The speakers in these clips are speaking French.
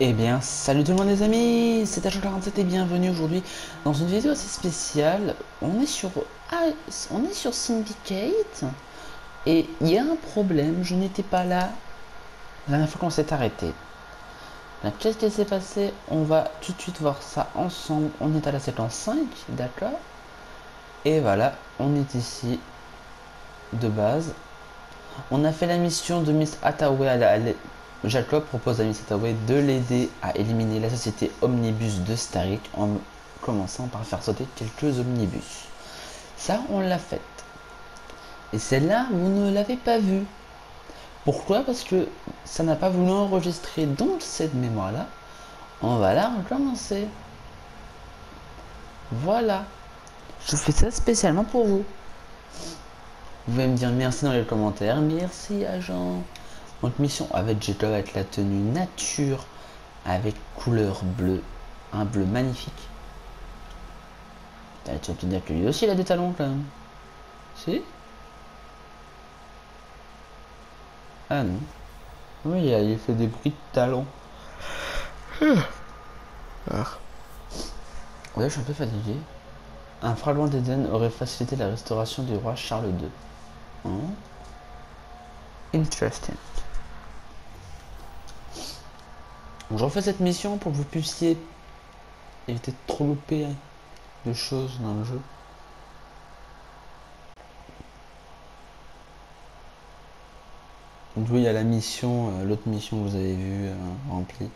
Eh bien, salut tout le monde les amis, c'est H47 et bienvenue aujourd'hui dans une vidéo assez spéciale. On est sur, Syndicate et il y a un problème, je n'étais pas là la dernière fois qu'on s'est arrêté. Qu'est-ce qui s'est passé? On va tout de suite voir ça ensemble. On est à la séquence 5, d'accord? Et voilà, on est ici de base. On a fait la mission de Miss Hathaway à la, Jacob propose à Miss de l'aider à éliminer la société Omnibus de Starik en commençant par faire sauter quelques omnibus. Ça, on l'a fait. Et celle-là, vous ne l'avez pas vue. Pourquoi? Parce que ça n'a pas voulu enregistrer dans cette mémoire-là. On va la recommencer. Voilà. Je fais ça spécialement pour vous. Vous pouvez me dire merci dans les commentaires. Merci, agent. Donc mission avec Jacob avec la tenue nature avec couleur bleue. Un bleu magnifique. Tu vas te dire que lui aussi il a des talons quand même. Si Ah non. Oui, il fait des bruits de talons. Ah. Ouais, je suis un peu fatigué. Un fragment d'Éden aurait facilité la restauration du roi Charles II. Hein? Interesting. Je refais cette mission pour que vous puissiez éviter de trop louper de choses dans le jeu. Donc oui, il y a la mission, euh, l'autre mission que vous avez vue euh, remplie.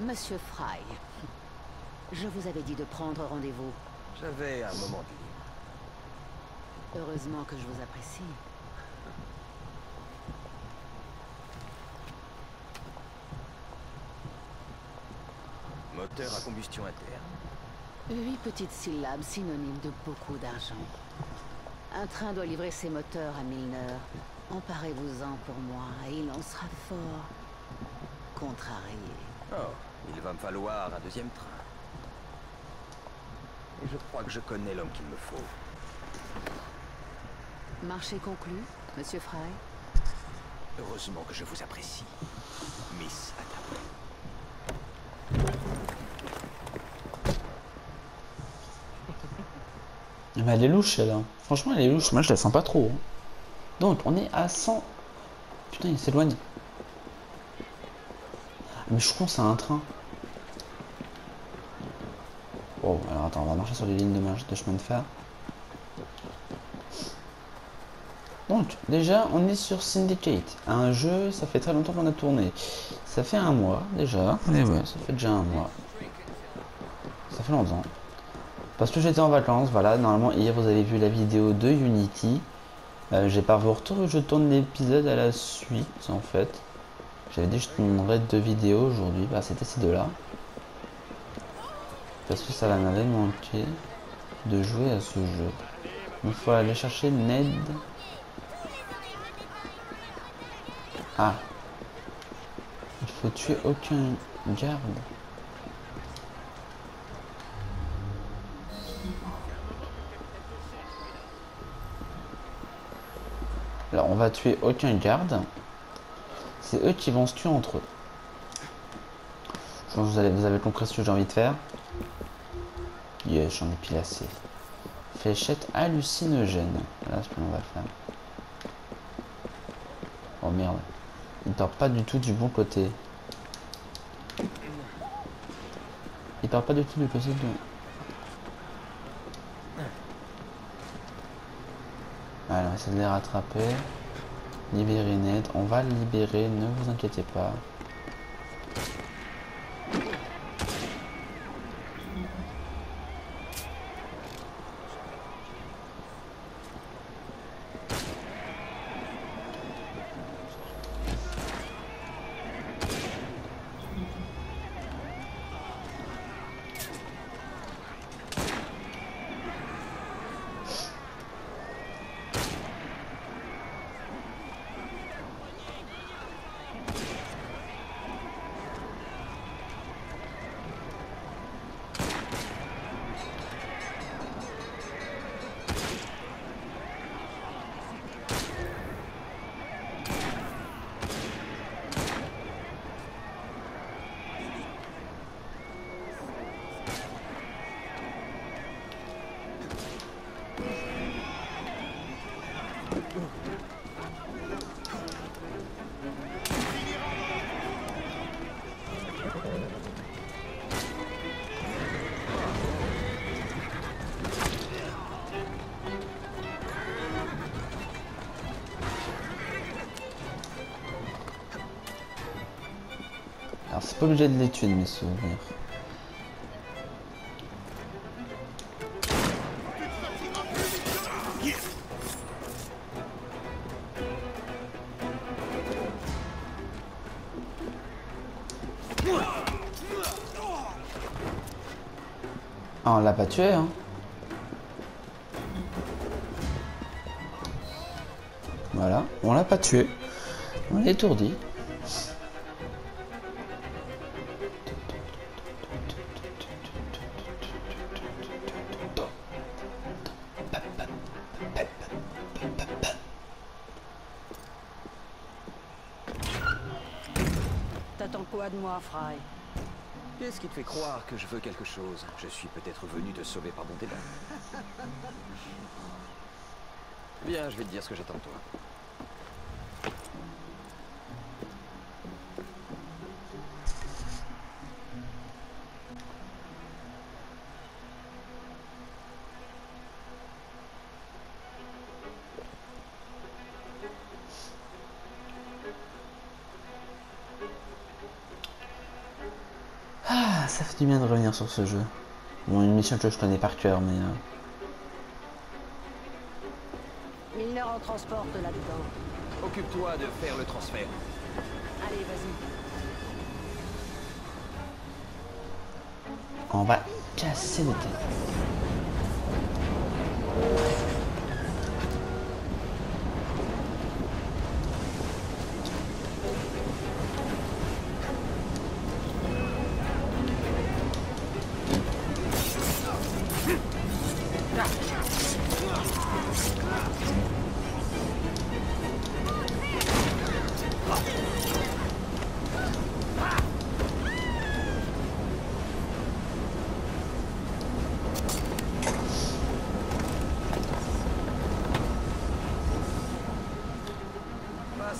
Monsieur Fry, je vous avais dit de prendre rendez-vous. J'avais un moment de Heureusement que je vous apprécie. Moteur à combustion interne. Huit petites syllabes synonymes de beaucoup d'argent. Un train doit livrer ses moteurs à Milner. Emparez-vous-en pour moi et il en sera fort contrarié. Oh, il va me falloir un deuxième train. Et je crois que je connais l'homme qu'il me faut. Marché conclu, Monsieur Fry Heureusement que je vous apprécie, Miss Mais elle est louche, elle. Hein. Franchement, elle est louche. Moi, je la sens pas trop. Hein. Donc, on est à 100. Putain, il s'éloigne. Mais je pense à un train. Bon, alors attends, on va marcher sur les lignes de, marche, de chemin de fer. Donc, déjà, on est sur Syndicate. Un jeu, ça fait très longtemps qu'on a tourné. Ça fait un mois, déjà. Ouais, ça fait déjà un mois. Ça fait longtemps. Parce que j'étais en vacances, voilà, normalement hier vous avez vu la vidéo de Unity. Euh, j'ai pas vos retours, je tourne l'épisode à la suite en fait. J'avais dit que je tournerais deux vidéos aujourd'hui, bah c'était ces deux là. Parce que ça m'avait manqué de jouer à ce jeu. Il faut aller chercher Ned. Ah. Il faut tuer aucun garde. Va tuer aucun garde. C'est eux qui vont se tuer entre eux. Je pense vous, avez compris ce que j'ai envie de faire? Yes, j'en ai pile assez. Fléchette hallucinogène. Voilà ce que l'on va faire. Oh merde. Il dort pas du tout du bon côté. Il dort pas du tout du côté de... Alors, essayer de les rattraper. Libérer Ned. On va le libérer, ne vous inquiétez pas. Alors c'est pas obligé de les tuer de mes souvenirs. L'a pas tué, hein. Voilà, on l'a pas tué. On l'a étourdi. T'attends quoi de moi, Fry? Qu'est-ce qui te fait croire que je veux quelque chose Je suis peut-être venu te sauver par mon débat. Viens, je vais te dire ce que j'attends de toi. Bien sur ce jeu. Bon, une mission que je connais par cœur, mais... euh, Milner en transporte là-dedans. Occupe-toi de faire le transfert. Allez, vas-y. on va casser les têtes.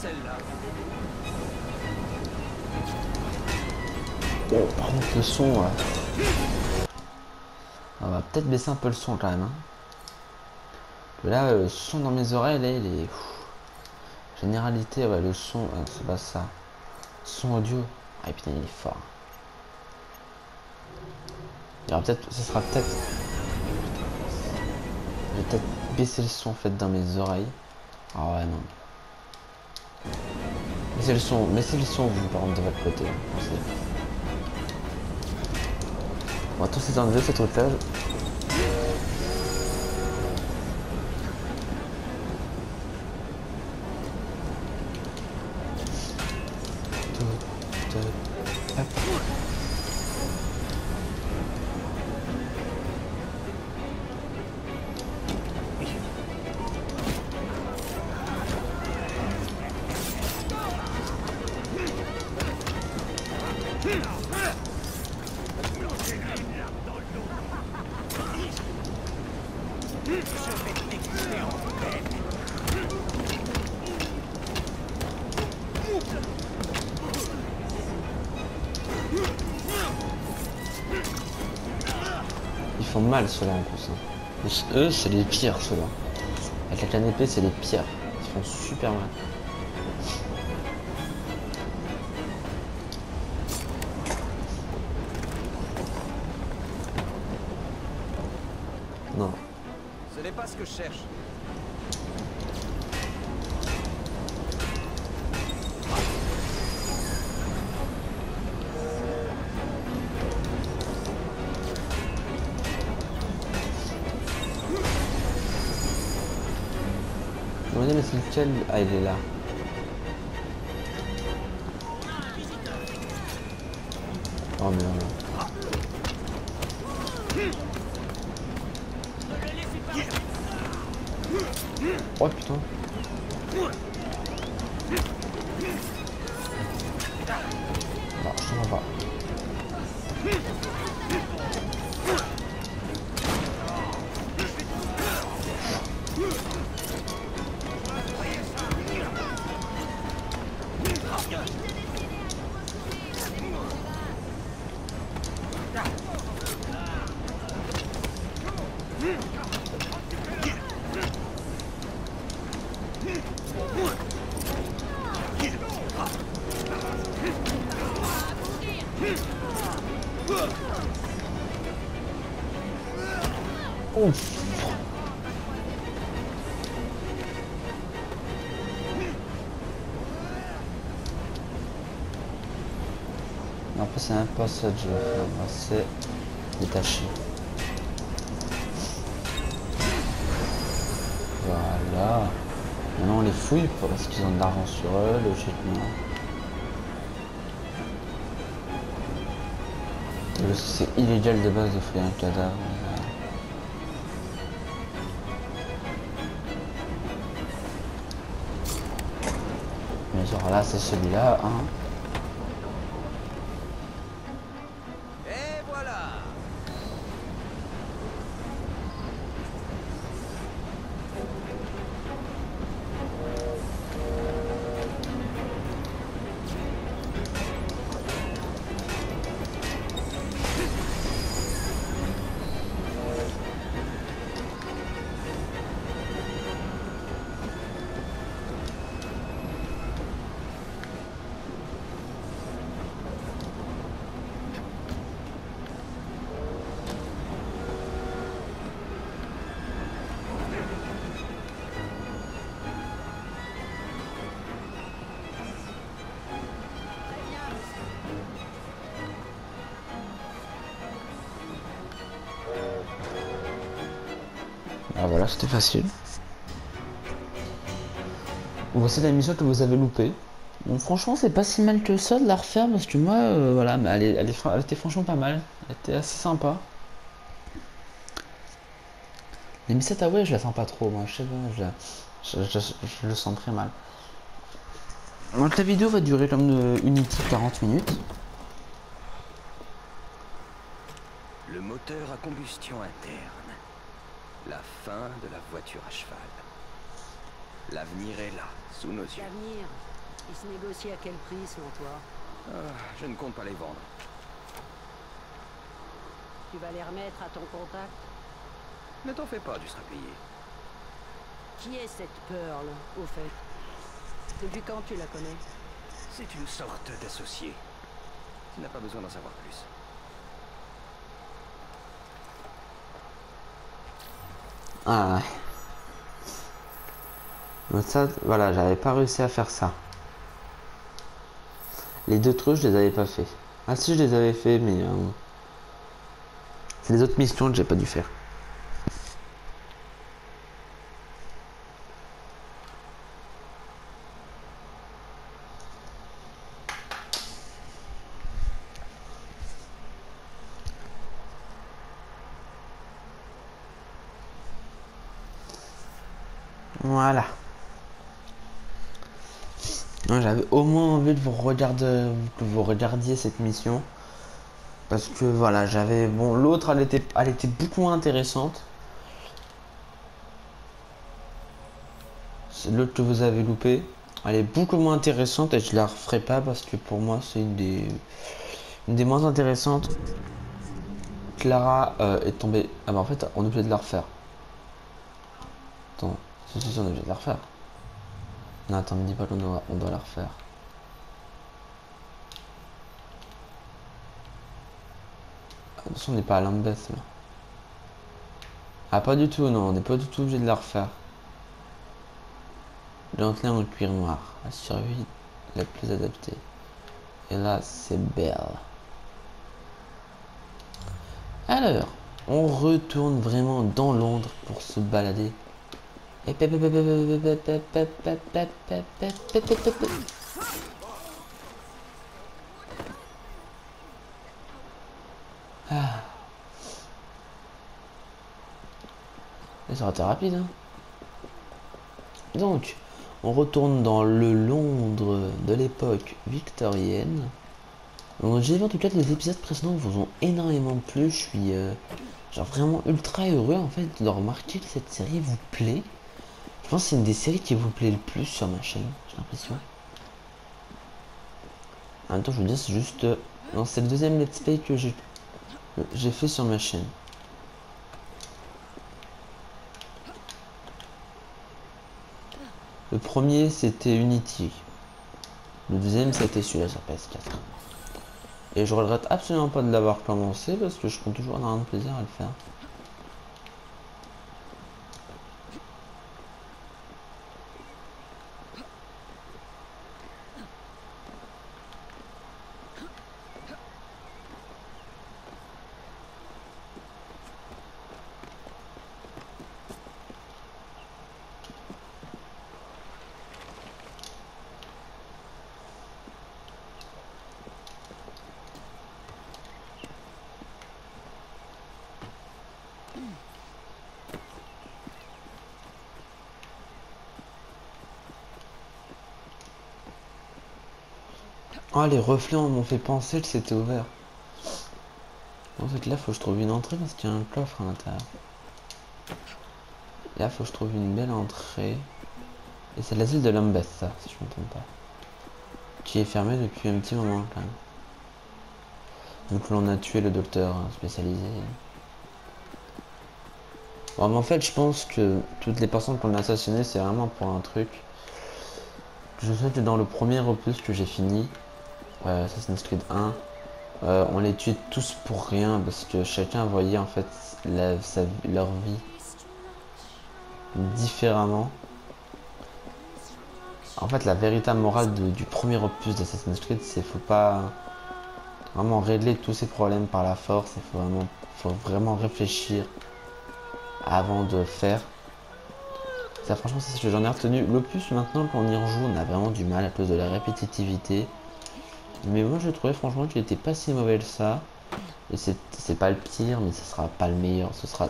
Celle-là. Oh, par contre, le son, là. On va peut-être baisser un peu le son quand même. hein. Là, euh, le son dans mes oreilles, là, il est. Généralité, ouais, le son, euh, c'est pas ça. Son audio. Ah putain, il est fort. Il y aura peut-être. Ce sera peut-être. Je vais peut-être baisser le son en fait dans mes oreilles. Ah ouais, non. Son, baissez le son, vous, par contre, de votre côté. hein. C'est- On va tous les enlever, Ils font mal ceux-là en plus. hein. Eux, c'est les pires ceux-là. Avec la canne épée, c'est les pires. Ils font super mal. C'est c'est un passage, c'est détaché. Voilà. Maintenant on les fouille parce qu'ils ont de l'argent sur eux, logiquement. C'est illégal de base de fouiller un cadavre. Mais genre là c'est celui-là, hein. C'était facile. Voici la mission que vous avez loupée. Bon, franchement, c'est pas si mal que ça de la refaire parce que moi, euh, voilà, mais elle, est- était franchement pas mal. Elle était assez sympa. Les Misset Away, je la sens pas trop, moi, je sais pas, je le sens très mal. Donc la vidéo va durer comme de Unity 40 minutes. Le moteur à combustion interne. La fin de la voiture à cheval. L'avenir est là, sous nos yeux. L'avenir, il se négocie à quel prix selon toi? Ah, je ne compte pas les vendre. Tu vas les remettre à ton contact? Ne t'en fais pas, tu seras payé. Qui est cette Pearl, au fait? Depuis quand tu la connais? C'est une sorte d'associé. Tu n'as pas besoin d'en savoir plus. Ah ouais. Ça, voilà, j'avais pas réussi à faire ça. Les deux trucs, je les avais pas fait. Ah si, je les avais fait, mais... euh, C'est les autres missions que j'ai pas dû faire. Voilà. Non, J'avais au moins envie de vous regarder, que vous regardiez cette mission. Parce que voilà, j'avais. Bon, l'autre, elle était, elle était beaucoup moins intéressante. C'est l'autre que vous avez loupé. Elle est beaucoup moins intéressante et je la referai pas parce que pour moi, c'est une des, une des moins intéressantes. Clara euh, est tombée. Ah bah en fait, on est obligé de la refaire. Attends, si, on est de la refaire. Non, attends, me dis pas qu'on doit, on doit la refaire. Attention, on n'est pas à Lambeth là. Ah, pas du tout, non, on n'est pas du tout obligé de la refaire. Dentelin en cuir noir, la survie la plus adaptée. Et là, c'est belle. Alors, on retourne vraiment dans Londres pour se balader. Ah. Ça aurait été rapide, hein. Donc, on retourne dans le Londres de l'époque victorienne. Donc, J'ai vu en tout cas que les épisodes précédents vous ont énormément plu. Je suis euh, genre vraiment ultra heureux en fait de remarquer que cette série vous plaît. Je pense que c'est une des séries qui vous plaît le plus sur ma chaîne, j'ai l'impression. En même temps, je vous dis, c'est juste... euh, c'est le deuxième let's play que j'ai j'ai fait sur ma chaîne. Le premier, c'était Unity. Le deuxième, c'était celui-là sur PS4. Et je regrette absolument pas de l'avoir commencé parce que je compte toujours avoir un plaisir à le faire. Reflets m'ont fait penser que c'était ouvert. En fait, là, faut que je trouve une entrée parce qu'il y a un coffre à l'intérieur. Là, faut que je trouve une belle entrée. Et c'est l'asile de Lambeth, ça, si je ne me trompe pas. Qui est fermé depuis un petit moment, quand même. Donc, l'on a tué le docteur spécialisé. Bon, mais en fait, je pense que toutes les personnes qu'on a assassinées, c'est vraiment pour un truc. Je sais que dans le premier opus que j'ai fini, Assassin's Creed 1, euh, on les tuait tous pour rien parce que chacun voyait en fait leur vie différemment. En fait, la véritable morale du premier opus d'Assassin's Creed, c'est faut pas vraiment régler tous ces problèmes par la force. Il faut vraiment, réfléchir avant de faire. Franchement, c'est ce que j'en ai retenu. L'opus, maintenant qu'on y rejoue, on a vraiment du mal à cause de la répétitivité. Mais moi, je trouvais franchement qu'il était pas si mauvais ça. Et c'est c'est pas le pire, mais ce sera pas le meilleur. Ce sera,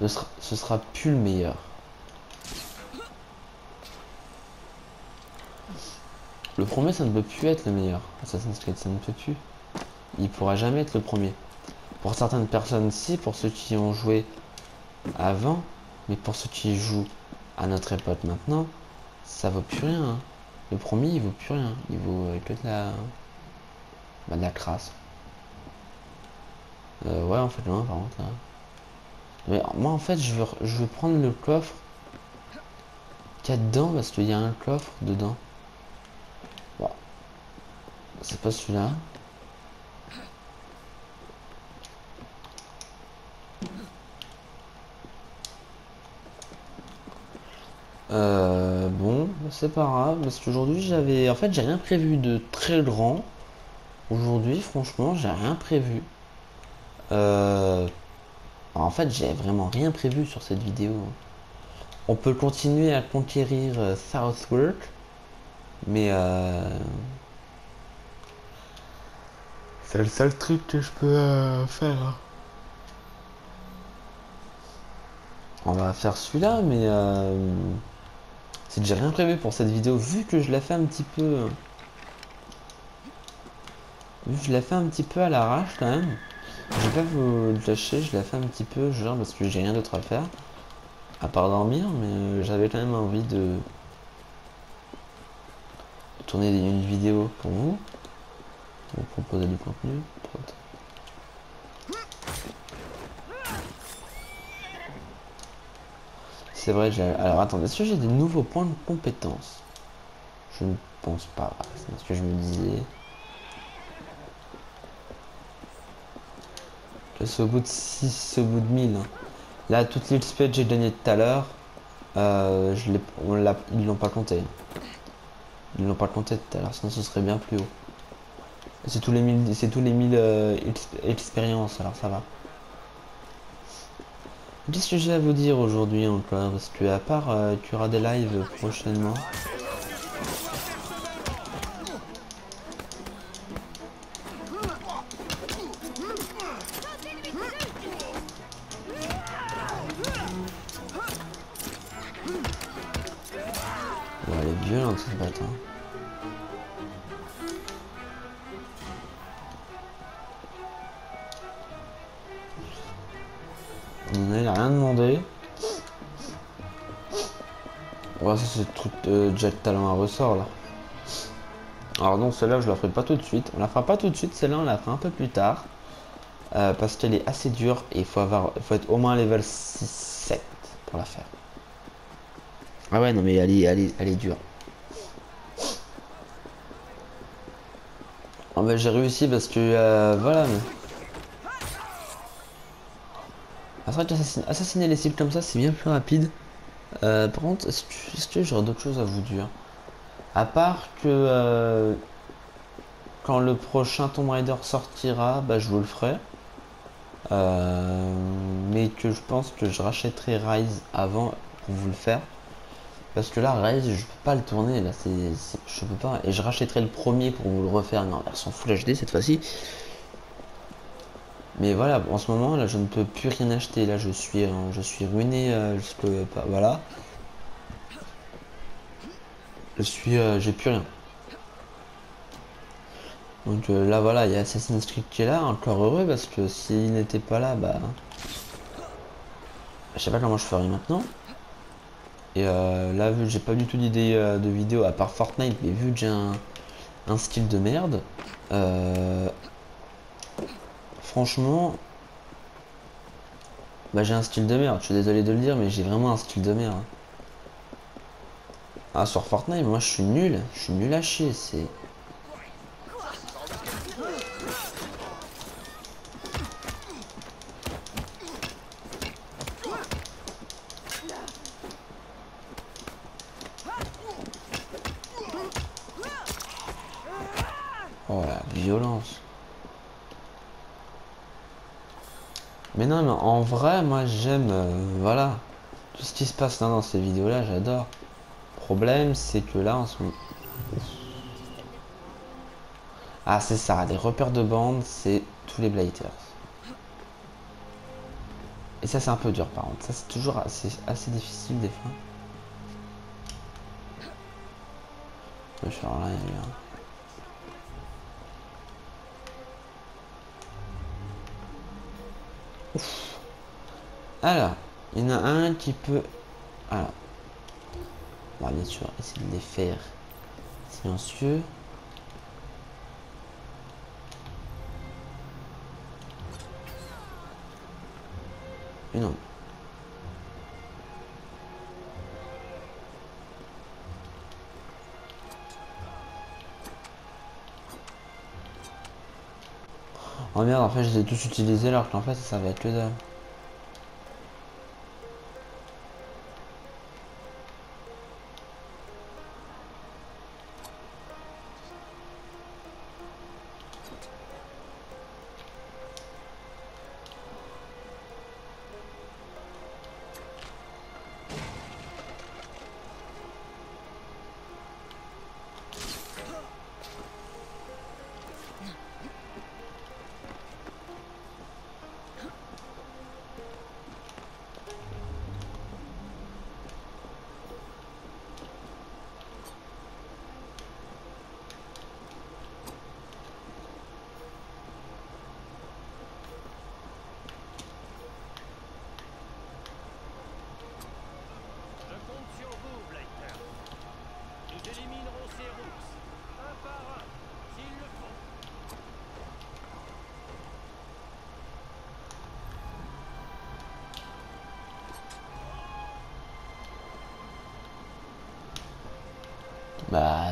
ce sera, ce sera plus le meilleur. Le premier, ça ne peut plus être le meilleur. Assassin's Creed, ça ne peut plus. Il pourra jamais être le premier. Pour certaines personnes, si, pour ceux qui ont joué avant, mais pour ceux qui jouent à notre époque maintenant, ça vaut plus rien. hein. Le premier, il vaut plus rien. Il vaut euh, que de la, bah, la crasse. Euh, ouais, en fait, loin, par contre, là. Mais moi, en fait, je veux, je veux prendre le coffre qu'il y a dedans, parce qu'il y a un coffre dedans. Bon. C'est pas celui-là. Euh, c'est pas grave, parce qu'aujourd'hui j'avais... En fait, j'ai rien prévu de très grand. Aujourd'hui, franchement, j'ai rien prévu. Euh... En fait, j'ai vraiment rien prévu sur cette vidéo. On peut continuer à conquérir euh, Southwark, mais euh... C'est le seul truc que je peux euh, faire. On va faire celui-là, mais euh... c'est j'ai rien prévu pour cette vidéo, vu que je l'ai fait un petit peu... Vu que je l'ai fait un petit peu à l'arrache quand même. Je vais pas vous le cacher, je l'ai fait un petit peu, genre parce que j'ai rien d'autre à faire. À part dormir, mais euh, j'avais quand même envie de... tourner une vidéo pour vous. Vous proposer du contenu. C'est vrai. Alors attendez, est-ce que j'ai des nouveaux points de compétence? Je ne pense pas, c'est ce que je me disais. Au bout de 6, au bout de 1000. hein. Là, toutes les XP que j'ai gagné tout à l'heure, euh, ils l'ont pas compté. Ils l'ont pas compté tout à l'heure, sinon ce serait bien plus haut. C'est tous les 1000, c'est tous les 1000 euh, ex- expériences, alors ça va. Que j'ai à vous dire aujourd'hui encore Parce que à part euh, qu'il y aura des lives prochainement. C'est le Talon à ressort là. Alors non, celle-là, je la ferai pas tout de suite. On la fera pas tout de suite, celle-là, on la fera un peu plus tard. Euh, parce qu'elle est assez dure et il faut, avoir, faut être au moins level 6-7 pour la faire. Ah ouais, non mais elle est, elle est, elle est dure. Oh bah j'ai réussi parce que euh, voilà. Mais... Ah, c'est vrai qu'assassiner les cibles comme ça c'est bien plus rapide. Euh, par contre, est-ce que, j'aurais d'autres choses à vous dire? À part que euh, quand le prochain Tomb Raider sortira, bah je vous le ferai. Euh, mais que je pense que je rachèterai Rise avant pour vous le faire. Parce que là, Rise, je peux pas le tourner, là, c'est, je peux pas. Et je rachèterai le premier pour vous le refaire en version Full HD cette fois-ci. Mais voilà, en ce moment, là, je ne peux plus rien acheter. Là, je suis, je suis ruiné euh, jusque, voilà. Je suis, euh, j'ai plus rien. Donc euh, là voilà, il y a Assassin's Creed qui est là, encore heureux parce que s'il n'était pas là, bah... Je sais pas comment je ferais maintenant. Et euh, là, vu que j'ai pas du tout d'idée euh, de vidéo à part Fortnite, mais vu que j'ai un, un skill de merde, franchement, bah j'ai un style de merde. Je suis désolé de le dire, mais j'ai vraiment un style de merde. Ah sur Fortnite, moi je suis nul, je suis nul à chier. C'est Oh la violence. Mais non, mais en vrai, moi j'aime, euh, voilà, tout ce qui se passe dans ces vidéos-là, j'adore. Problème, c'est que là, ce moment... Ah, c'est ça, les repères de bande, c'est tous les blighters. Et ça, c'est un peu dur, par contre. Ça, c'est toujours assez, assez difficile, des fois. Je y a Alors, il y en a un qui peut... Alors, on va bien sûr essayer de les faire silencieux. Mais non. Oh merde, en fait, je les ai tous utilisés alors qu'en fait, ça va être que dalle.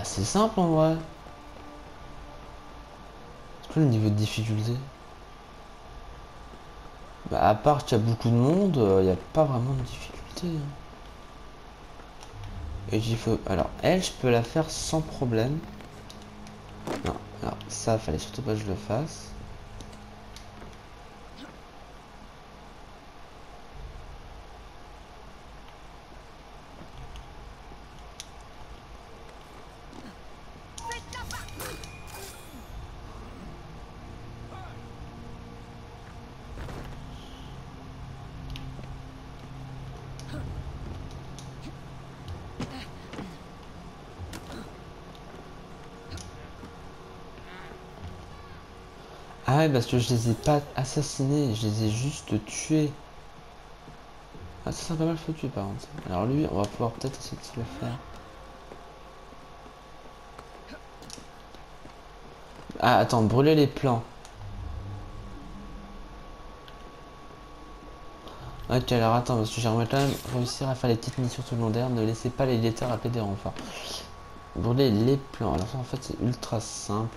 C'est simple en vrai. C'est quoi le niveau de difficulté? Bah, à part qu'il y a beaucoup de monde, il euh, n'y a pas vraiment de difficulté. Hein. Et j'y faut... Alors, elle, je peux la faire sans problème. Non, alors ça, fallait surtout pas que je le fasse. Parce que je les ai pas assassinés, je les ai juste tués. Ah, ça serait pas mal foutu par contre. Alors lui, on va pouvoir peut-être essayer de se le faire. Ah, attends, brûler les plans. Ok, alors attends, parce que j'aimerais quand même réussir à faire les petites missions secondaires. Ne laissez pas les letters appeler des renforts. Brûler les plans. Alors ça, en fait, c'est ultra simple.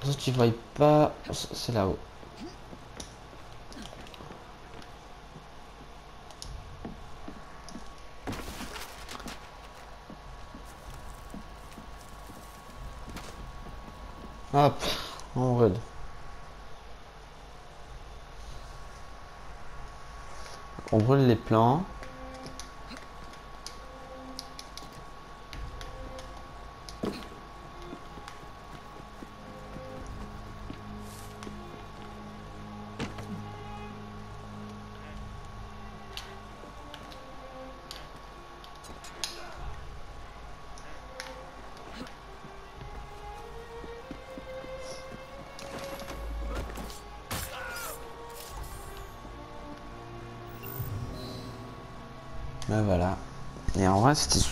Pour ça, tu vois pas... C'est là-haut. Hop, on brûle. On brûle les plans.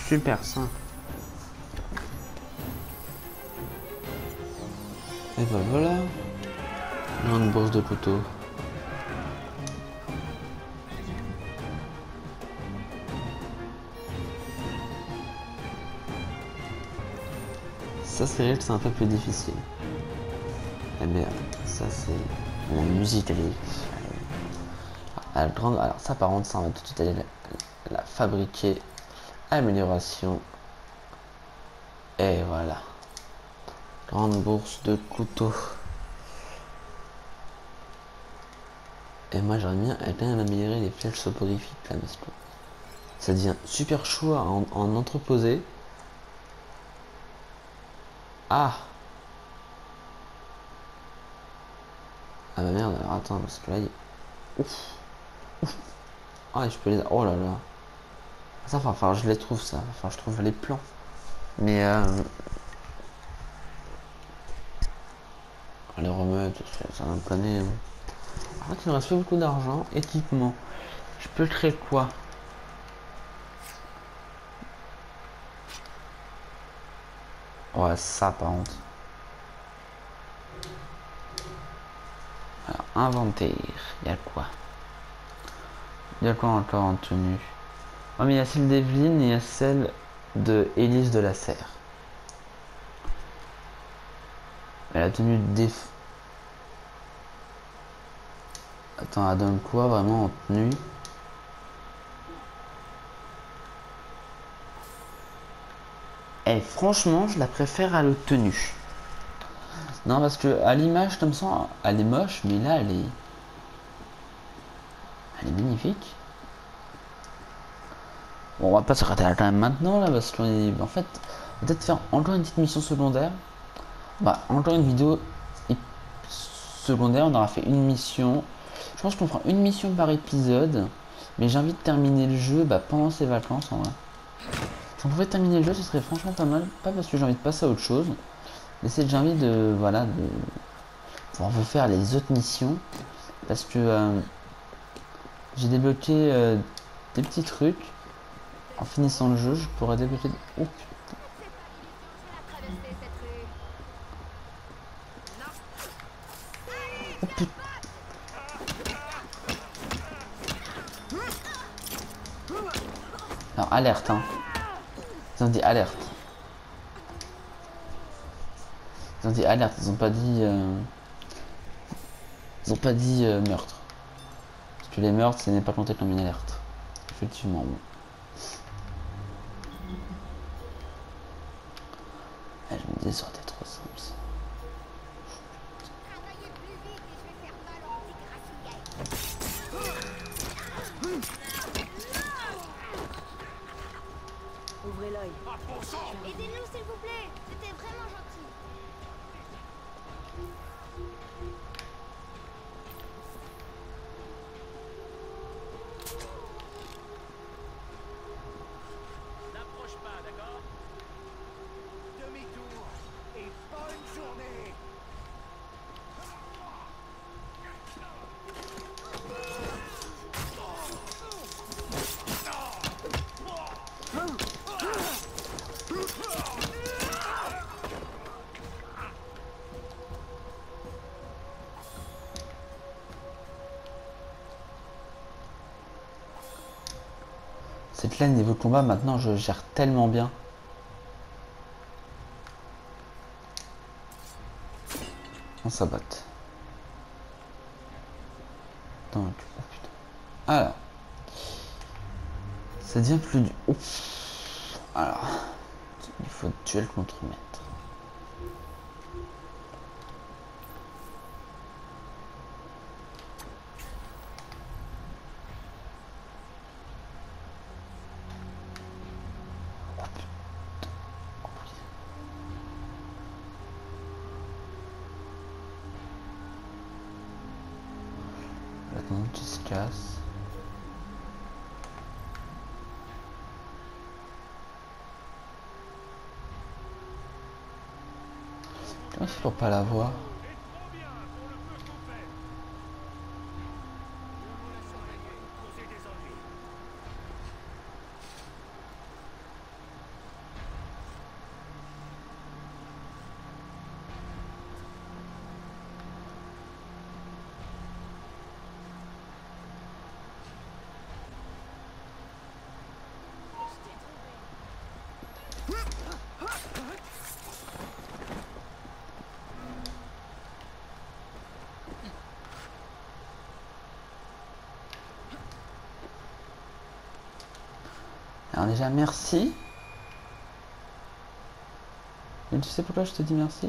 Super simple. Et ben voilà. Une bourse de couteau. Ça, c'est c'est un peu plus difficile. Eh bien, ça, c'est mon musique. Elle est... Alors, grande... Alors, ça, par contre, ça, on va tout de suite aller la fabriquer amélioration. Et voilà. Grande bourse de couteaux et moi j'aimerais bien quand même améliorer les flèches soporifiques là parce que ça devient super chaud en, en entreposer. Ah! Ah bah merde alors attends parce que là il... ouf! Ouf! Ah je peux les oh là là ça, enfin, je les trouve ça. Enfin, je trouve les plans. Mais euh... les remettre, ça va me planer. En fait, il me reste beaucoup d'argent. Équipement. Je peux créer quoi? Ouais, ça par contre. Alors, inventaire. Il y a quoi? Il y a quoi encore en tenue? Oh, mais il y a celle d'Evelyne et il y a celle de Élise de la Serre. Elle a tenu des... Attends, elle donne quoi vraiment en tenue? Et eh, franchement, je la préfère à l'autre tenue. Non, parce que à l'image comme ça, elle est moche, mais là, elle est... Elle est magnifique. On va pas se rater quand même maintenant là parce qu'on est. En fait, peut-être faire encore une petite mission secondaire. Bah, encore une vidéo secondaire. On aura fait une mission. Je pense qu'on fera une mission par épisode. Mais j'ai envie de terminer le jeu bah, pendant ces vacances en vrai. Si on pouvait terminer le jeu, ce serait franchement pas mal. Pas parce que j'ai envie de passer à autre chose. Mais c'est que j'ai envie de. Voilà, de. Pouvoir vous faire les autres missions. Parce que. Euh, j'ai débloqué euh, des petits trucs en finissant le jeu, je pourrais débloquer... Oh putain. Oh. Alors, alerte, hein. Ils ont dit alerte. Ils ont dit alerte, ils ont pas dit... Euh... Ils ont pas dit euh, meurtre. Parce que les meurtres, ce n'est pas compté comme une alerte. Effectivement, bon. Elle me disait maintenant, je gère tellement bien. On putain. Alors. Ça devient plus du... Alors. Il faut tuer le contre-maître. Maintenant, tu se casses. Comment c'est pour pas la voir Alors déjà, merci. Et tu sais pourquoi je te dis merci?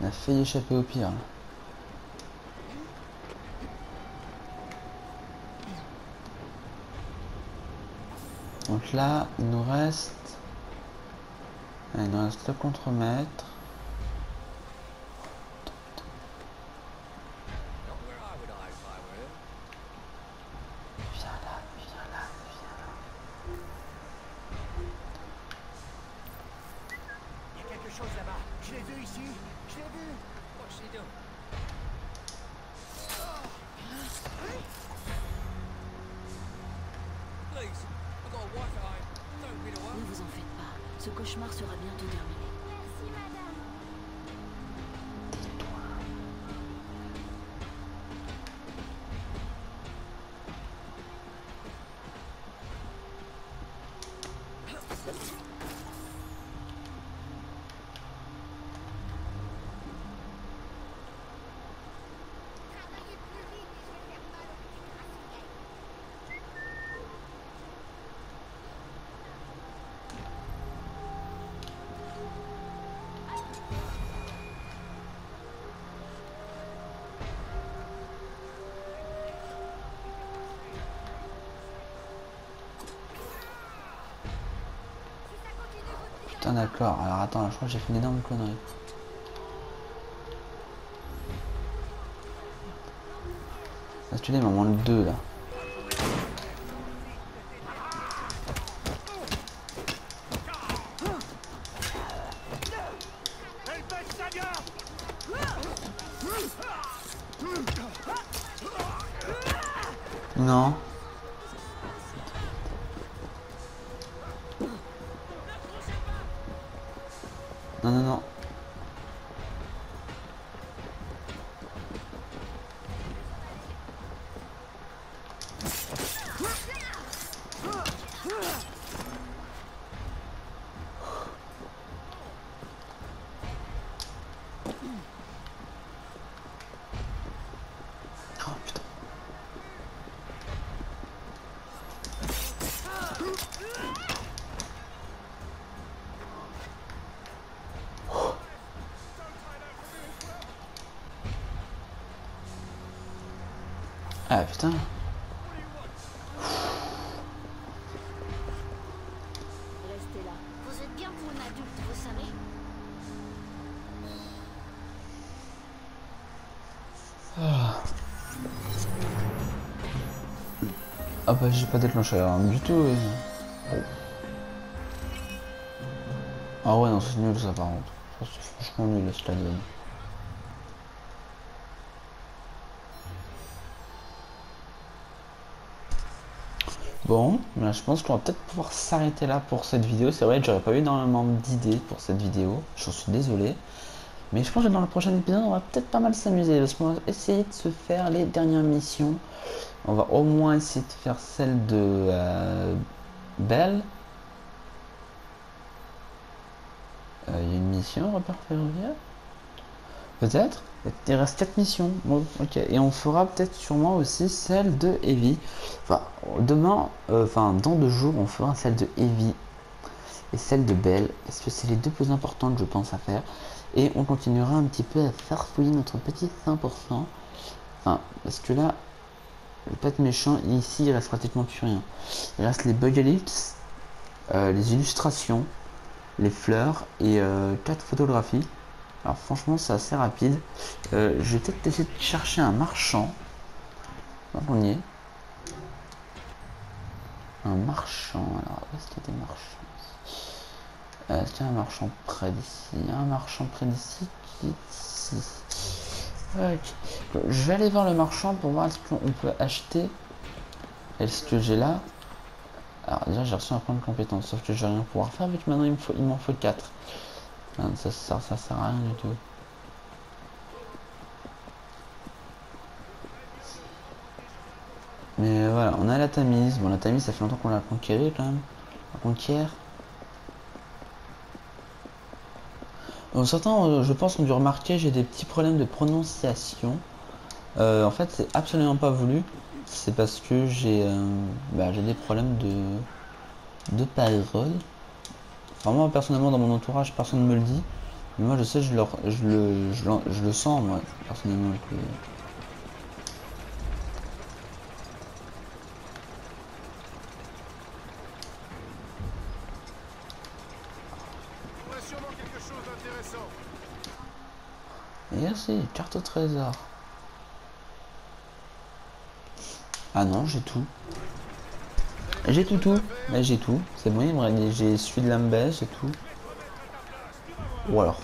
On a failli échapper au pire. Là, il nous reste... Il nous reste le contre-maître. Putain d'accord, alors attends, je crois que j'ai fait une énorme connerie. Ah, celui-là, il m'en manque deux là. Vous savez Ah bah j'ai pas déclenché l'alarme du tout. Oh. Ah ouais non c'est nul ça par contre. Ça, C'est franchement nul ce donne. Bon, là, je pense qu'on va peut-être pouvoir s'arrêter là pour cette vidéo. C'est vrai que j'aurais pas eu énormément d'idées pour cette vidéo. J'en suis désolé. Mais je pense que dans le prochain épisode, on va peut-être pas mal s'amuser. Parce qu'on va essayer de se faire les dernières missions. On va au moins essayer de faire celle de euh, Belle. Euh, Il y a une mission, repère ferroviaire Peut-être Il reste 4 missions. Bon, ok. Et on fera peut-être sûrement aussi celle de Heavy. Enfin, demain, euh, enfin, dans deux jours, on fera celle de Heavy et celle de Belle. Parce que c'est les deux plus importantes, je pense, à faire. Et on continuera un petit peu à faire fouiller notre petit 5%. Enfin, parce que là, le pet méchant, ici, il reste pratiquement plus rien. Il reste les bug ellipses, euh, les illustrations, les fleurs et 4 photographies. Alors franchement c'est assez rapide. Euh, je vais peut-être essayer de chercher un marchand. On y est. Un marchand. Alors est-ce qu'il y a des marchands euh, Est-ce qu'il y a un marchand près d'ici? Un marchand près d'ici qui est ici. Je vais aller voir le marchand pour voir ce qu'on peut acheter. Est-ce que j'ai là? Alors déjà j'ai reçu un point de compétence, sauf que je vais rien pouvoir faire vu que maintenant il m'en faut, il faut 4. Ah, ça, ça, ça sert à rien du tout. Mais voilà, on a la Tamise. Bon, la Tamise, ça fait longtemps qu'on l'a conquérée quand même. La conquiert. Donc, certains, euh, je pense, ont dû remarquer, j'ai des petits problèmes de prononciation. Euh, en fait, c'est absolument pas voulu. C'est parce que j'ai euh, bah, des problèmes de, de parole. Enfin, moi, personnellement, dans mon entourage, personne ne me le dit. Mais moi, je sais, je, leur, je, le, je, je le sens, moi, personnellement. Que... Merci, carte au trésor. Ah non, j'ai tout. J'ai tout tout, mais j'ai tout. C'est bon, il me j'ai celui de l'ambès, j'ai tout. Ou alors.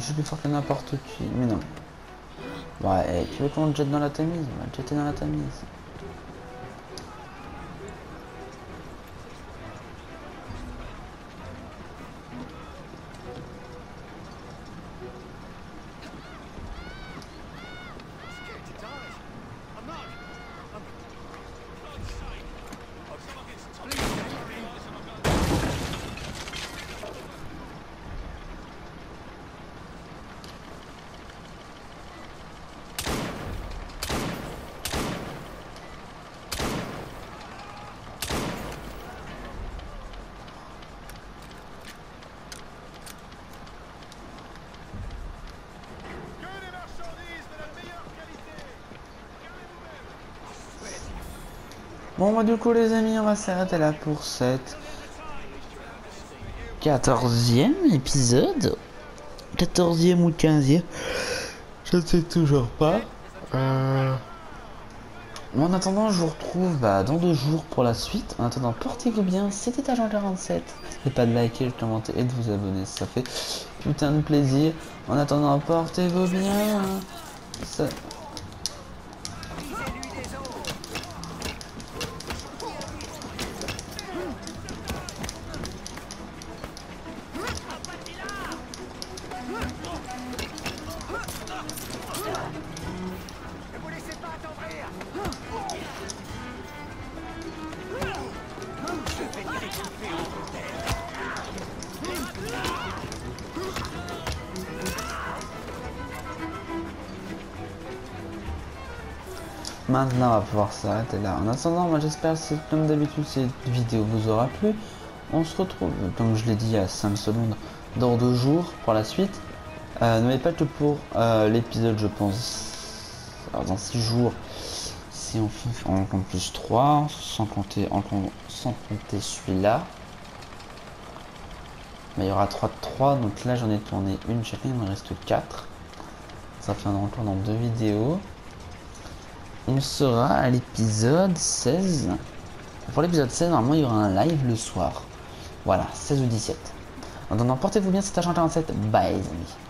Je suis plus fort que n'importe qui, mais non. Ouais, tu veux qu'on te jette dans la tamise? On va te jeter dans la tamise. Du coup, les amis, on va s'arrêter là pour cette 14e épisode. 14e ou 15e. Je ne sais toujours pas. Euh... En attendant, je vous retrouve bah, dans deux jours pour la suite. En attendant, portez-vous bien. C'était Agent 47. N'oubliez pas de liker, de commenter et de vous abonner. Ça fait putain de plaisir. En attendant, portez-vous bien. On va pouvoir s'arrêter là. En attendant, moi j'espère que comme d'habitude cette vidéo vous aura plu. On se retrouve, comme je l'ai dit, à 5 secondes dans deux jours pour la suite. Euh, N'oubliez pas que pour euh, l'épisode, je pense, Alors dans 6 jours, si on fait on compte plus 3, sans compter, com- sans compter celui-là, mais il y aura 3 de 3, donc là j'en ai tourné une chacun, il me reste 4. Ça fait un retour dans deux vidéos. On sera à l'épisode 16. Pour l'épisode 16, normalement il y aura un live le soir. Voilà, 16 ou 17. En attendant, portez-vous bien, c'était Agent 47. Bye les amis.